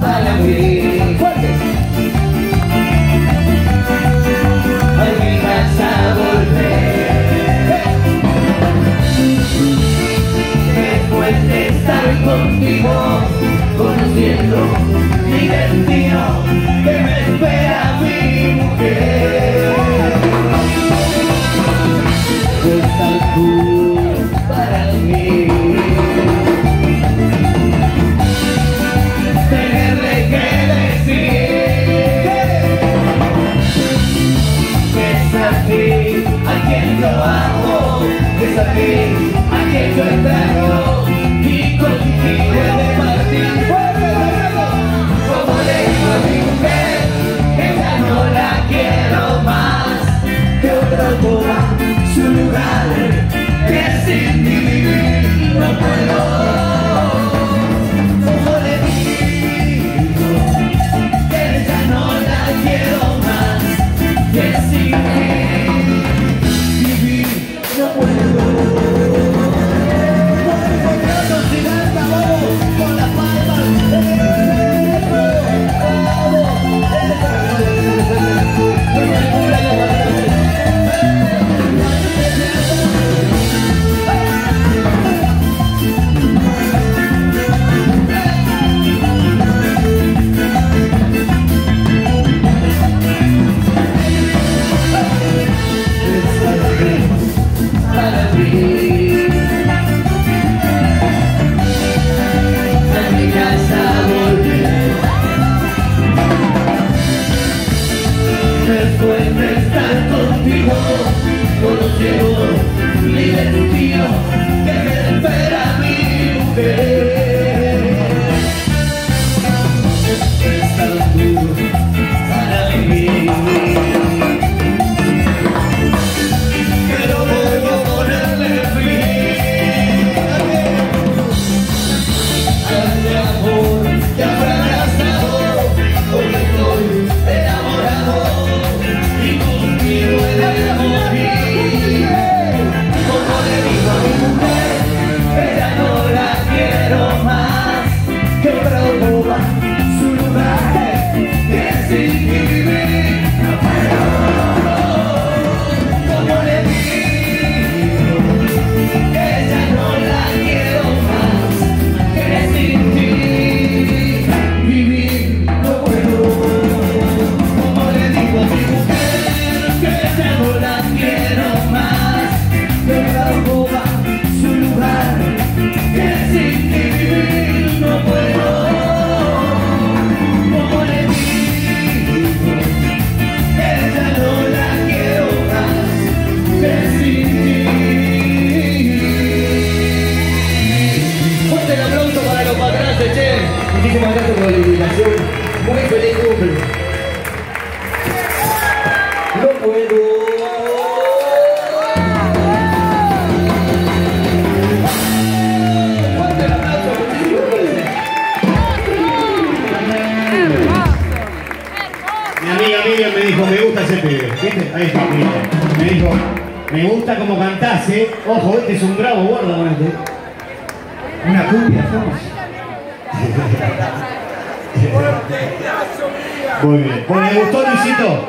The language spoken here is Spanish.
para mí. ¡Fuerte! Hoy me vas a volver. Después de estar contigo, conociendo mi destino. It's like me, I can't do it A mi casa volvió Después de estar contigo, por llegó mi del tío. Muy feliz cumple. No puedo. Mi amiga Miriam me dijo, me gusta ese pibe. ¿Viste? Ahí está, Miriam. Me dijo, me gusta como cantás, ¿eh? Ojo, este es un bravo guarda con este. Una cumbia, estamos. Muy bien. ¿Pues me gustó, Luisito?